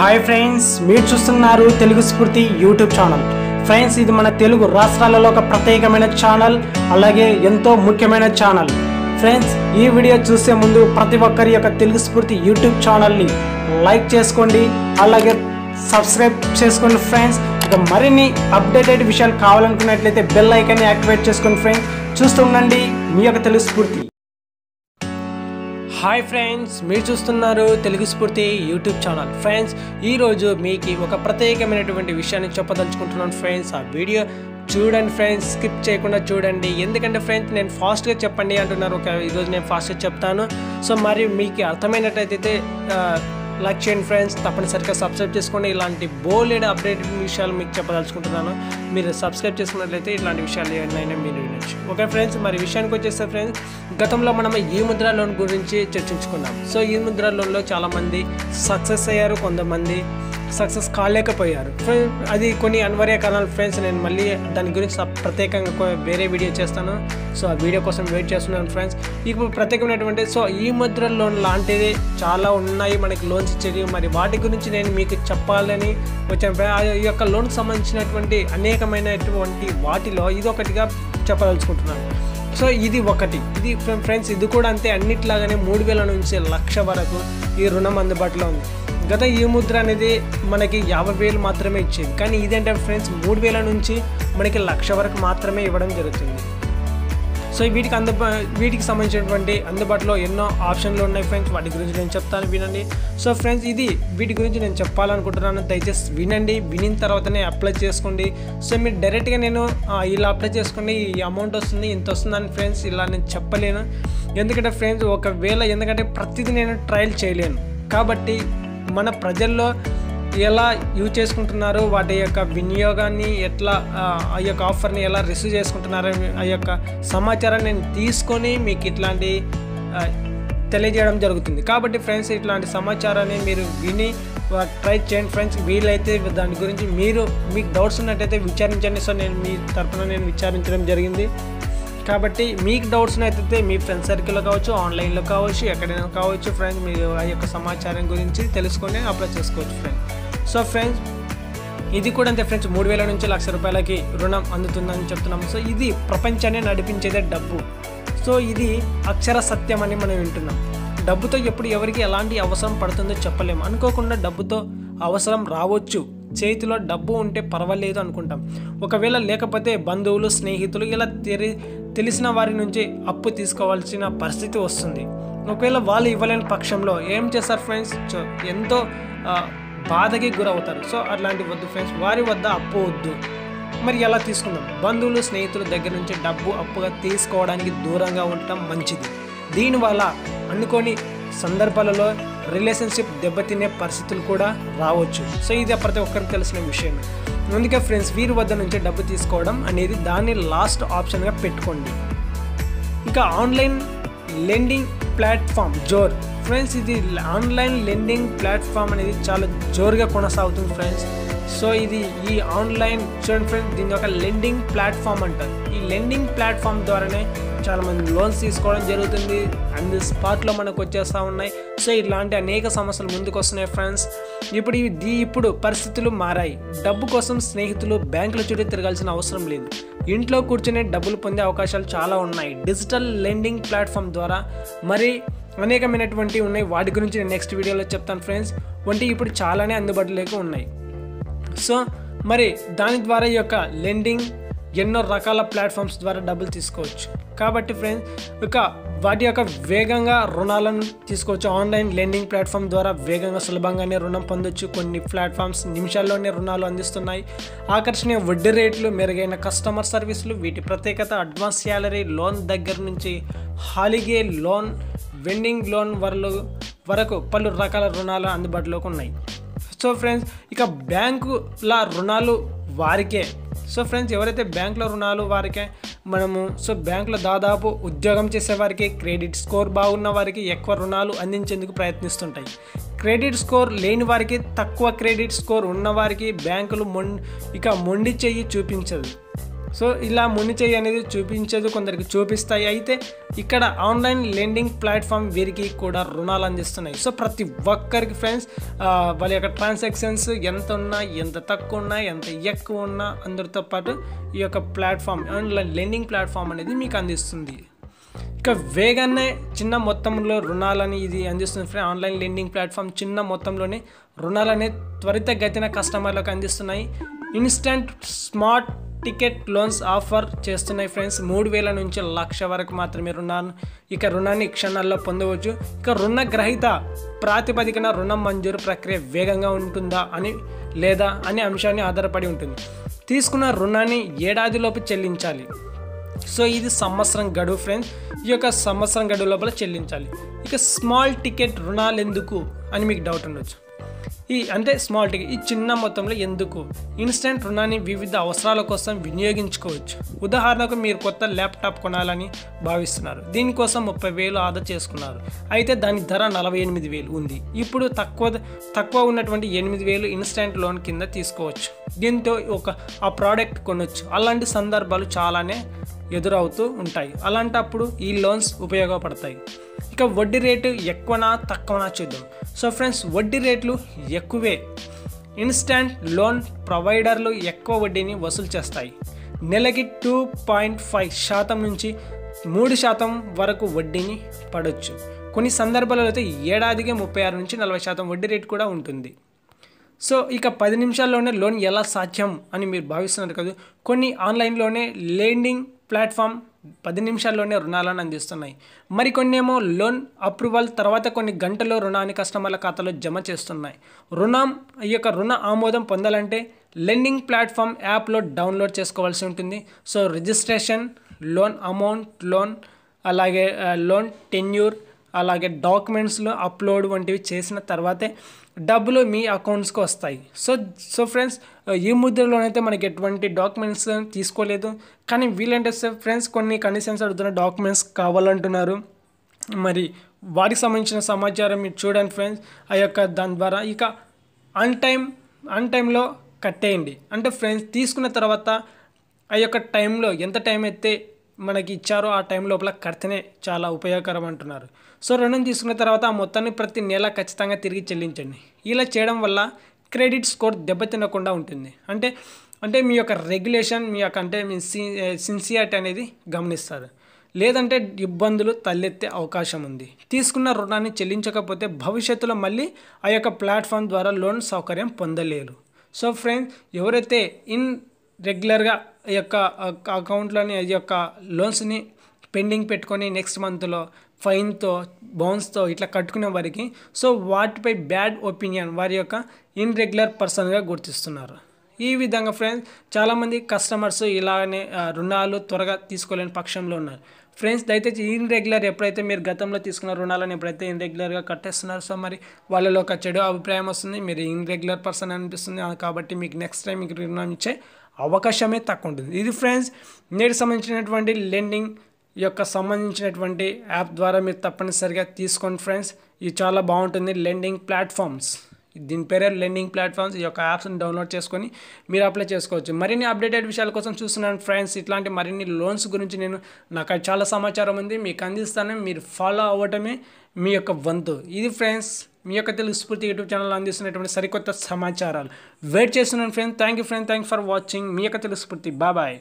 Hi friends మీరు చూస్తున్నారు తెలుగు స్ఫూర్తి యూట్యూబ్ ఛానల్. ఫ్రెండ్స్ ఇది మన తెలుగు రాష్ట్రాలలో ఒక ప్రత్యేకమైన ఛానల్ అలాగే ఎంతో ముఖ్యమైన ఛానల్. ఫ్రెండ్స్ ఈ వీడియో చూసే ముందు ప్రతి ఒక్కరి యొక్క తెలుగు స్ఫూర్తి యూట్యూబ్ ఛానల్ని లైక్ చేసుకోండి అలాగే సబ్స్క్రైబ్ చేసుకోండి ఫ్రెండ్స్ ఇక మరిన్ని అప్డేటెడ్ విషయాలు కావాలనుకున్నట్లయితే బెల్ ఐకాన్ని యాక్టివేట్ చేసుకోండి ఫ్రెండ్స్ చూస్తూ ఉండండి మీ యొక్క తెలుగు స్ఫూర్తి. హాయ్ ఫ్రెండ్స్ మీరు చూస్తున్నారు తెలుగు స్ఫూర్తి యూట్యూబ్ ఛానల్. ఫ్రెండ్స్ ఈరోజు మీకు ఒక ప్రత్యేకమైనటువంటి విషయాన్ని చెప్పదలుచుకుంటున్నాను ఫ్రెండ్స్ ఆ వీడియో చూడండి ఫ్రెండ్స్ స్కిప్ చేయకుండా చూడండి. ఎందుకంటే ఫ్రెండ్స్ నేను ఫాస్ట్గా చెప్పండి అంటున్నారు. ఒక ఈరోజు నేను ఫాస్ట్గా చెప్తాను. సో మరి మీకు అర్థమైనట్టయితే లైక్ చేయండి ఫ్రెండ్స్ తప్పనిసరిగా సబ్స్క్రైబ్ చేసుకోండి. ఇలాంటి బోలెడ్ అప్డేటెడ్ విషయాలు మీకు చెప్పదలుచుకుంటున్నాను. మీరు సబ్స్క్రైబ్ చేసుకున్నట్లయితే ఇలాంటి విషయాలు ఏమైనా మీరు వినొచ్చు. ఓకే ఫ్రెండ్స్ మరి విషయానికి వచ్చేస్తే ఫ్రెండ్స్ గతంలో మనం ఈ ముద్ర లోన్ గురించి చర్చించుకున్నాం. సో ఈ ముద్ర లోన్లో చాలామంది సక్సెస్ అయ్యారు కొంతమంది సక్సెస్ కాలేకపోయారు. అది కొన్ని అనివార్య కారణాలు ఫ్రెండ్స్ నేను మళ్ళీ దాని గురించి ప్రత్యేకంగా వేరే వీడియో చేస్తాను. సో ఆ వీడియో కోసం వెయిట్ చేస్తున్నాను ఫ్రెండ్స్ ఇప్పుడు ప్రత్యేకమైనటువంటి సో ఈ ముద్ర లోన్ లాంటిది చాలా ఉన్నాయి. మనకి లోన్స్ ఇచ్చేవి. మరి వాటి గురించి నేను మీకు చెప్పాలని వచ్చాను ఈ యొక్క లోన్కి సంబంధించినటువంటి అనేకమైనటువంటి వాటిలో ఇది ఒకటిగా చెప్పదలుచుకుంటున్నాను. సో ఇది ఒకటి. ఇది ఫ్రెండ్స్ ఇది కూడా అంతే. అన్నిట్లాగానే మూడు వేల నుంచి లక్ష వరకు ఈ రుణం అందుబాటులో ఉంది. గత ఈ ముద్ర అనేది మనకి యాభై వేలు మాత్రమే ఇచ్చేది. కానీ ఇదేంటే ఫ్రెండ్స్ మూడు వేల నుంచి మనకి లక్ష వరకు మాత్రమే ఇవ్వడం జరుగుతుంది. సో వీటికి అందు వీటికి సంబంధించినటువంటి అందుబాటులో ఎన్నో ఆప్షన్లు ఉన్నాయి ఫ్రెండ్స్. వాటి గురించి నేను చెప్తాను వినండి. సో ఫ్రెండ్స్ ఇది వీటి గురించి నేను చెప్పాలనుకుంటున్నాను దయచేసి వినండి. వినిన తర్వాతనే అప్లై చేసుకోండి. సో మీరు డైరెక్ట్గా నేను ఇలా అప్లై చేసుకోండి ఈ అమౌంట్ వస్తుంది ఇంత వస్తుందని ఫ్రెండ్స్ ఇలా నేను చెప్పలేను. ఎందుకంటే ఫ్రెండ్స్ ఒకవేళ ఎందుకంటే ప్రతిదీ నేను ట్రయల్ చేయలేను. కాబట్టి మన ప్రజల్లో ఎలా యూజ్ చేసుకుంటున్నారు వాటి యొక్క వినియోగాన్ని ఎట్లా ఆ, యొక్క ఆఫర్ని ఎలా రిసీవ్ చేసుకుంటున్నారు ఆ యొక్క సమాచారాన్ని నేను తీసుకొని మీకు ఇట్లాంటి తెలియజేయడం జరుగుతుంది. కాబట్టి ఫ్రెండ్స్ ఇట్లాంటి సమాచారాన్ని మీరు విని ట్రై చేయండి ఫ్రెండ్స్. వీలైతే దాని గురించి మీరు మీకు డౌట్స్ ఉన్నట్టయితే విచారించండి. సో నేను మీ తరఫున నేను విచారించడం జరిగింది. కాబట్టి మీకు డౌట్స్ అయితే మీ ఫ్రెండ్స్ సర్కిల్లో కావచ్చు ఆన్లైన్లో కావచ్చు ఎక్కడైనా కావచ్చు ఫ్రెండ్స్ మీరు ఆ యొక్క సమాచారం గురించి తెలుసుకొని అప్లై చేసుకోవచ్చు ఫ్రెండ్స్ సో ఫ్రెండ్స్ ఇది కూడా అంతే ఫ్రెండ్స్ మూడు వేల నుంచి లక్ష రూపాయలకి రుణం అందుతుందని చెప్తున్నాము. సో ఇది ప్రపంచాన్ని నడిపించేదే డబ్బు. సో ఇది అక్షర సత్యం అని మనం వింటున్నాం. డబ్బుతో ఎప్పుడు ఎవరికి ఎలాంటి అవసరం పడుతుందో చెప్పలేము. అనుకోకుండా డబ్బుతో అవసరం రావచ్చు. చేతిలో డబ్బు ఉంటే పర్వాలేదు అనుకుంటాం. ఒకవేళ లేకపోతే బంధువులు స్నేహితులు ఇలా తెరి తెలిసిన వారి నుంచి అప్పు తీసుకోవాల్సిన పరిస్థితి వస్తుంది. ఒకవేళ వాళ్ళు ఇవ్వలేని పక్షంలో ఏం చేస్తారు ఫ్రెండ్స్? ఎంతో బాధకి గురవుతారు. సో అట్లాంటి వద్దు ఫ్రెండ్స్. వారి వద్ద అప్పు వద్దు. మరి ఎలా తీసుకుందాం? బంధువులు స్నేహితుల దగ్గర నుంచి డబ్బు అప్పుగా తీసుకోవడానికి దూరంగా ఉండటం మంచిది. దీనివల్ల అనుకోని సందర్భాలలో రిలేషన్షిప్ దెబ్బతినే పరిస్థితులు కూడా రావచ్చు. సో ఇది ప్రతి ఒక్కరికి తెలిసిన విషయమే అందుకే ఫ్రెండ్స్ వీరి వద్ద నుంచి డబ్బు తీసుకోవడం అనేది దాన్ని లాస్ట్ ఆప్షన్గా పెట్టుకోండి. ఇంకా ఆన్లైన్ లెండింగ్ ప్లాట్ఫామ్ జోర్. ఫ్రెండ్స్ ఇది ఆన్లైన్ లెండింగ్ ప్లాట్ఫామ్ అనేది చాలా జోరుగా కొనసాగుతుంది ఫ్రెండ్స్. సో ఇది ఈ ఆన్లైన్ చూడండి ఫ్రెండ్స్ దీని ఒక లెండింగ్ ప్లాట్ఫామ్ అంటారు. ఈ లెండింగ్ ప్లాట్ఫామ్ ద్వారానే చాలామంది లోన్స్ తీసుకోవడం జరుగుతుంది. అండ్ స్పాట్లో మనకు వచ్చేస్తూ ఉన్నాయి. సో ఇలాంటి అనేక సమస్యలు ముందుకు వస్తున్నాయి ఫ్రెండ్స్ ఇప్పుడు ఇది ఇప్పుడు పరిస్థితులు మారాయి. డబ్బు కోసం స్నేహితులు బ్యాంకుల చుట్టూ తిరగాల్సిన అవసరం లేదు. ఇంట్లో కూర్చునే డబ్బులు పొందే అవకాశాలు చాలా ఉన్నాయి. డిజిటల్ లెండింగ్ ప్లాట్ఫామ్ ద్వారా మరి అనేకమైనటువంటి ఉన్నాయి. వాటి గురించి నేను నెక్స్ట్ వీడియోలో చెప్తాను ఫ్రెండ్స్ వంటి ఇప్పుడు చాలానే అందుబాటులోకి ఉన్నాయి. సో మరి దాని ద్వారా ఈ యొక్క లెండింగ్ ఎన్నో రకాల ప్లాట్ఫామ్స్ ద్వారా డబ్బులు తీసుకోవచ్చు. కాబట్టి ఫ్రెండ్స్ ఇక వాటి యొక్క వేగంగా రుణాలను తీసుకోవచ్చు. ఆన్లైన్ లెండింగ్ ప్లాట్ఫామ్ ద్వారా వేగంగా సులభంగానే రుణం పొందొచ్చు. కొన్ని ప్లాట్ఫామ్స్ నిమిషాల్లోనే రుణాలు అందిస్తున్నాయి. ఆకర్షణీయ వడ్డీ రేట్లు మెరుగైన కస్టమర్ సర్వీసులు వీటి ప్రత్యేకత అడ్వాన్స్ శాలరీ లోన్ దగ్గర నుంచి హాలిగే లోన్ వెండింగ్ లోన్ వరలు వరకు పలు రకాల రుణాలు అందుబాటులోకి ఉన్నాయి. సో ఫ్రెండ్స్ ఇక బ్యాంకుల రుణాలు వారికే. సో ఫ్రెండ్స్ ఎవరైతే బ్యాంకులో రుణాలు వారికే మనము సో బ్యాంకులో దాదాపు ఉద్యోగం చేసే వారికి క్రెడిట్ స్కోర్ బాగున్న వారికి ఎక్కువ రుణాలు అందించేందుకు ప్రయత్నిస్తుంటాయి. క్రెడిట్ స్కోర్ లేని వారికి తక్కువ క్రెడిట్ స్కోర్ ఉన్నవారికి బ్యాంకులు మొండి ఇక మొండి చెయ్యి చూపించదు. సో ఇలా ముని చేయి అనేది చూపించదు కొందరికి చూపిస్తాయి. అయితే ఇక్కడ ఆన్లైన్ లెండింగ్ ప్లాట్ఫామ్ వీరికి కూడా రుణాలు అందిస్తున్నాయి. సో ప్రతి ఒక్కరికి ఫ్రెండ్స్ వాళ్ళ యొక్క ట్రాన్సాక్షన్స్ ఎంత ఉన్నా ఎంత తక్కువ ఉన్నా ఎంత ఎక్కువ ఉన్నా అందరితో పాటు ఈ యొక్క ప్లాట్ఫామ్ ఆన్లైన్ లెండింగ్ ప్లాట్ఫామ్ అనేది మీకు అందిస్తుంది. ఇక వేగానే చిన్న మొత్తంలో రుణాలని ఇది అందిస్తుంది ఫ్రెండ్ ఆన్లైన్ లెండింగ్ ప్లాట్ఫామ్ చిన్న మొత్తంలోనే రుణాలని త్వరితగతిన కస్టమర్లకు అందిస్తున్నాయి. Instant smart ticket loans offer చేస్తున్నాయి ఫ్రెండ్స్. మూడు వేల నుంచి లక్ష వరకు మాత్రమే రుణాన్ని ఇక రుణాన్ని క్షణాల్లో పొందవచ్చు. ఇక రుణ గ్రహీత ప్రాతిపదికన రుణం మంజూరు ప్రక్రియ వేగంగా ఉంటుందా అని లేదా అనే అంశాన్ని ఆధారపడి ఉంటుంది. తీసుకున్న రుణాన్ని ఏడాదిలోపు చెల్లించాలి. సో ఇది సంవత్సరం గడువు ఫ్రెండ్స్. ఈ యొక్క సంవత్సరం గడువు లోపల చెల్లించాలి. ఇక స్మాల్ టికెట్ రుణాలు ఎందుకు అని మీకు డౌట్ ఉండొచ్చు. ఈ అంటే స్మాల్ టికెట్ ఈ చిన్న మొత్తంలో ఎందుకు? ఇన్స్టెంట్ రుణాన్ని వివిధ అవసరాల కోసం వినియోగించుకోవచ్చు. ఉదాహరణకు మీరు కొత్త ల్యాప్టాప్ కొనాలని భావిస్తున్నారు. దీనికోసం ముప్పై వేలు ఆదా చేసుకున్నారు. అయితే దాని ధర నలభై ఎనిమిది వేలు ఉంది. ఇప్పుడు తక్కువ తక్కువ ఉన్నటువంటి ఎనిమిది వేలు ఇన్స్టెంట్ లోన్ కింద తీసుకోవచ్చు. దీంతో ఒక ఆ ప్రోడక్ట్ కొనవచ్చు అలాంటి సందర్భాలు చాలానే ఎదురవుతూ ఉంటాయి. అలాంటప్పుడు ఈ లోన్స్ ఉపయోగపడతాయి. ఇక వడ్డీ రేటు ఎక్కువనా తక్కువనా చూద్దాం. సో ఫ్రెండ్స్ వడ్డీ రేట్లు ఎక్కువే. ఇన్స్టాంట్ లోన్ ప్రొవైడర్లు ఎక్కువ వడ్డీని వసూలు చేస్తాయి. నెలకి టూ పాయింట్ ఫైవ్ శాతం నుంచి మూడు శాతం వరకు వడ్డీని పడవచ్చు కొన్ని సందర్భాలలో అయితే ఏడాదికి ముప్పై ఆరు నుంచి నలభై శాతం వడ్డీ రేటు కూడా ఉంటుంది. సో ఇక పది నిమిషాల్లోనే లోన్ ఎలా సాధ్యం అని మీరు భావిస్తున్నారు కదా. కొన్ని ఆన్లైన్లోనే లెండింగ్ ప్లాట్ఫామ్ పది నిమిషాల్లోనే రుణాలను అందిస్తున్నాయి. మరికొన్నేమో లోన్ అప్రూవల్ తర్వాత కొన్ని గంటల్లో రుణాన్ని కస్టమర్ల ఖాతాలో జమ చేస్తున్నాయి. రుణం ఈ యొక్క రుణ ఆమోదం పొందాలంటే లెండింగ్ ప్లాట్ఫామ్ యాప్లో డౌన్లోడ్ చేసుకోవాల్సి ఉంటుంది. So registration loan amount loan అలాగే లోన్ టెన్యూర్ అలాగే డాక్యుమెంట్స్లో అప్లోడ్ వంటివి చేసిన తర్వాతే డబ్బులు మీ అకౌంట్స్కి వస్తాయి. సో సో ఫ్రెండ్స్ ఈ ముద్రలోనైతే మనకి ఎటువంటి డాక్యుమెంట్స్ తీసుకోలేదు. కానీ వీలంటే ఫ్రెండ్స్ కొన్ని కండిషన్స్ అడుగుతున్న డాక్యుమెంట్స్ కావాలంటున్నారు. మరి వారికి సంబంధించిన సమాచారం మీరు చూడండి ఫ్రెండ్స్ ఆ యొక్క దాని ద్వారా ఇక అన్ టైం అన్ టైంలో కట్టేయండి. అంటే ఫ్రెండ్స్ తీసుకున్న తర్వాత ఆ యొక్క టైంలో ఎంత టైం అయితే మనకి ఇచ్చారో ఆ టైం లోపల కడితేనే చాలా ఉపయోగకరం అంటున్నారు సో రుణం తీసుకున్న తర్వాత ఆ మొత్తాన్ని ప్రతి నెల ఖచ్చితంగా తిరిగి చెల్లించండి. ఇలా చేయడం వల్ల క్రెడిట్ స్కోర్ దెబ్బతినకుండా ఉంటుంది. అంటే అంటే మీ యొక్క రెగ్యులేషన్ మీ యొక్క అంటే మీ సిన్సియారిటీ అనేది గమనిస్తారు. లేదంటే ఇబ్బందులు తలెత్తే అవకాశం ఉంది. తీసుకున్న రుణాన్ని చెల్లించకపోతే భవిష్యత్తులో మళ్ళీ ఆ యొక్క ప్లాట్ఫామ్ ద్వారా లోన్ సౌకర్యం పొందలేరు. సో ఫ్రెండ్స్ ఎవరైతే ఇన్ రెగ్యులర్గా ఈ యొక్క అకౌంట్లోని ఈ యొక్క లోన్స్ని పెండింగ్ పెట్టుకొని నెక్స్ట్ మంత్లో ఫైన్తో బౌన్స్తో ఇట్లా కట్టుకునే వారికి సో వాటిపై బ్యాడ్ ఒపీనియన్ వారి యొక్క ఇన్రెగ్యులర్ పర్సన్గా గుర్తిస్తున్నారు. ఈ విధంగా ఫ్రెండ్స్ చాలామంది కస్టమర్స్ ఇలాగనే రుణాలు త్వరగా తీసుకోలేని పక్షంలో ఉన్నారు. ఫ్రెండ్స్ దయచేసి ఇన్రెగ్యులర్ ఎప్పుడైతే మీరు గతంలో తీసుకున్న రుణాలను ఎప్పుడైతే ఇన్రెగ్యులర్గా కట్టేస్తున్నారు సో మరి వాళ్ళలో ఒక చెడు అభిప్రాయం వస్తుంది మీరు ఇన్రెగ్యులర్ పర్సన్ అనిపిస్తుంది కాబట్టి మీకు నెక్స్ట్ టైం మీకు రుణం ఇచ్చే అవకాశమే తక్కువ ఉంటుంది. ఇది ఫ్రెండ్స్ నేటి సంబంధించినటువంటి లెండింగ్ యొక్క సంబంధించినటువంటి యాప్ ద్వారా మీరు తప్పనిసరిగా తీసుకోండి ఫ్రెండ్స్. ఇది చాలా బాగుంటుంది. Lending platforms. దీని పేరే లెండింగ్ ప్లాట్ఫామ్స్. ఈ యొక్క యాప్స్ని డౌన్లోడ్ చేసుకొని మీరు అప్లై చేసుకోవచ్చు. మరిన్ని అప్డేటెడ్ విషయాల కోసం చూస్తున్నాను ఫ్రెండ్స్. ఇట్లాంటి మరిన్ని లోన్స్ గురించి నేను నాకు చాలా సమాచారం ఉంది. మీకు అందిస్తాను. మీరు ఫాలో అవ్వటమే మీ యొక్క వంతు. ఇది ఫ్రెండ్స్ మీ యొక్క తెలుగు స్ఫూర్తి యూట్యూబ్ ఛానల్ అందిస్తున్నటువంటి సరికొత్త సమాచారాలు. వెయిట్ చేస్తున్నాను friend thank you friend thank for watching మీ యొక్క తెలుగు స్ఫూర్తి. బాబాయ్